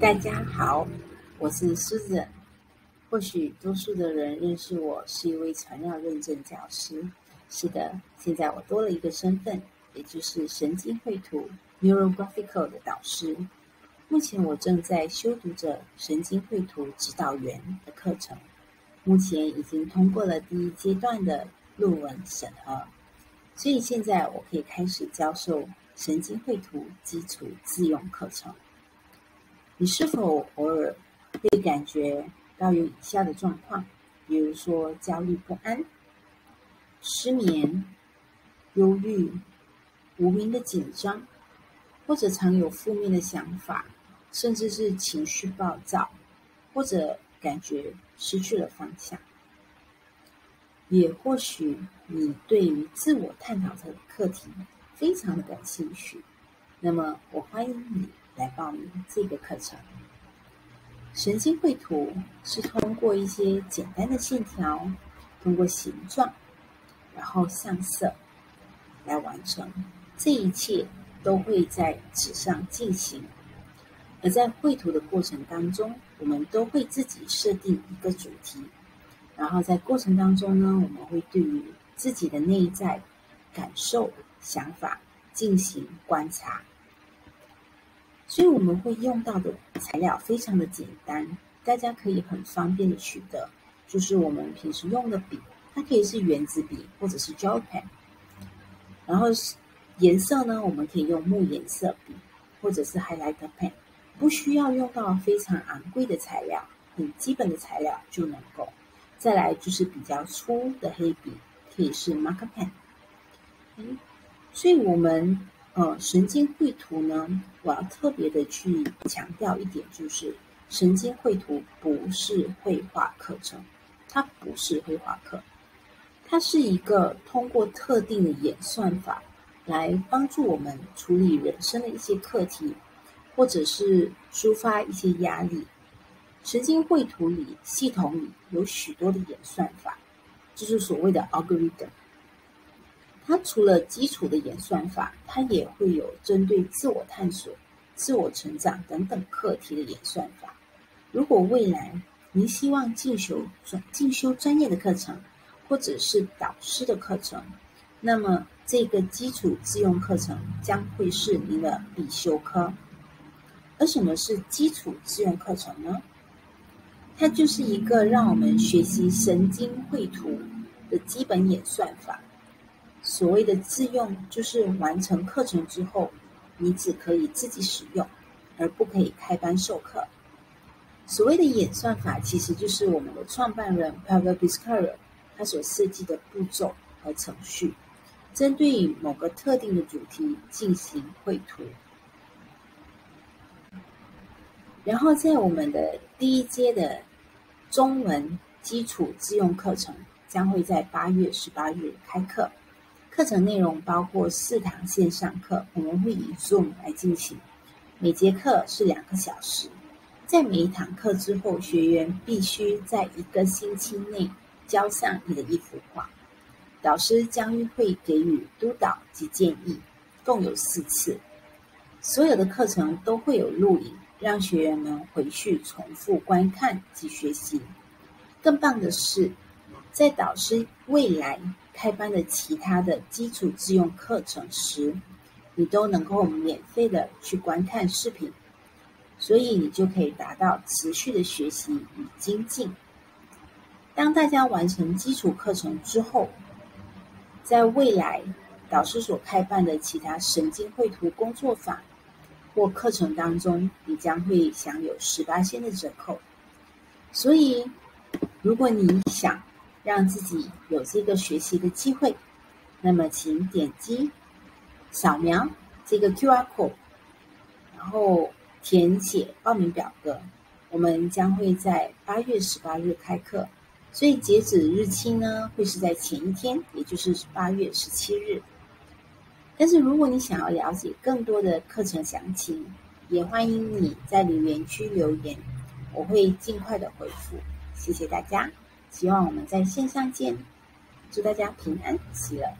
大家好，我是 Susan。或许多数的人认识我是一位传料认证教师。是的，现在我多了一个身份，也就是神经绘图 （Neurographical） 的导师。目前我正在修读着神经绘图指导员的课程，目前已经通过了第一阶段的论文审核，所以现在我可以开始教授神经绘图基础自用课程。你是否偶尔会感觉到有以下的状况？比如说焦虑不安、失眠、忧郁、无名的紧张，或者常有负面的想法，甚至是情绪暴躁，或者感觉失去了方向。也或许你对于自我探讨的课题非常的感兴趣，那么我欢迎你。来报名这个课程。神经绘图是通过一些简单的线条，通过形状，然后上色来完成。这一切都会在纸上进行。而在绘图的过程当中，我们都会自己设定一个主题，然后在过程当中呢，我们会对于自己的内在感受、想法进行观察。所以我们会用到的材料非常的简单，大家可以很方便的取得，就是我们平时用的笔，它可以是圆珠笔或者是 gel pen，然后颜色呢，我们可以用木颜色笔或者是 highlight pen，不需要用到非常昂贵的材料，很基本的材料就能够。再来就是比较粗的黑笔，可以是 marker pen。嗯，所以我们。呃，神经绘图呢，我要特别的去强调一点，就是神经绘图不是绘画课程，它不是绘画课，它是一个通过特定的演算法来帮助我们处理人生的一些课题，或者是抒发一些压力。神经绘图里系统里有许多的演算法，就是所谓的 algorithm。它除了基础的演算法，它也会有针对自我探索、自我成长等等课题的演算法。如果未来您希望进修专进修专业的课程，或者是导师的课程，那么这个基础自用课程将会是您的必修课。而什么是基础自用课程呢？它就是一个让我们学习神经绘图的基本演算法。所谓的自用，就是完成课程之后，你只可以自己使用，而不可以开班授课。所谓的演算法，其实就是我们的创办人 Pavel b i s c a r a 他所设计的步骤和程序，针对某个特定的主题进行绘图。然后在我们的第一阶的中文基础自用课程，将会在八月十八日开课。课程内容包括四堂线上课，我们会以 Zoom 来进行，每节课是两个小时。在每一堂课之后，学员必须在一个星期内交上你的一幅画，导师将会给予督导及建议，共有四次。所有的课程都会有录影，让学员们回去重复观看及学习。更棒的是，在导师未来。开班的其他的基础自用课程时，你都能够免费的去观看视频，所以你就可以达到持续的学习与精进。当大家完成基础课程之后，在未来导师所开办的其他神经绘图工作坊或课程当中，你将会享有十八仙的折扣。所以，如果你想，让自己有这个学习的机会，那么请点击扫描这个 Q R code，然后填写报名表格。我们将会在八月十八日开课，所以截止日期呢会是在前一天，也就是八月十七日。但是如果你想要了解更多的课程详情，也欢迎你在留言区留言，我会尽快的回复。谢谢大家。希望我们在线上见，祝大家平安喜乐。